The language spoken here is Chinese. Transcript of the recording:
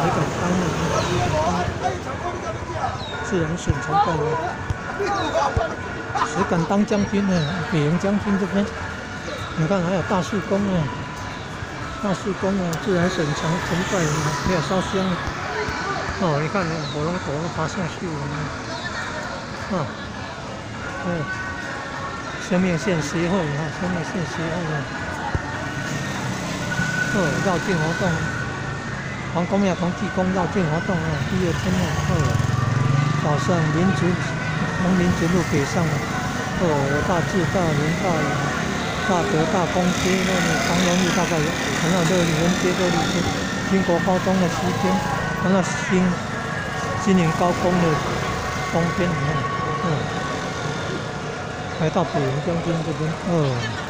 谁敢当呢？自然选成败了。谁敢当将军呢？北营将军这边，你看还有大树公呢，大树公啊，自然选成成败了，还有烧香。哦，你看火龙果爬上去了，啊，嗯，生命线协会啊，生命线协会啊，哦，绕境活动，皇宫庙同济公绕境活动啊，第二天啊，哦，早上民族从民族路北上啊，哦，大智大仁大勇大德大公街那里长荣路大概有，很有乐园街这里是经过高中的时间。看到新今年高峰的冬天，你看，嗯，来到北营将军这边，嗯。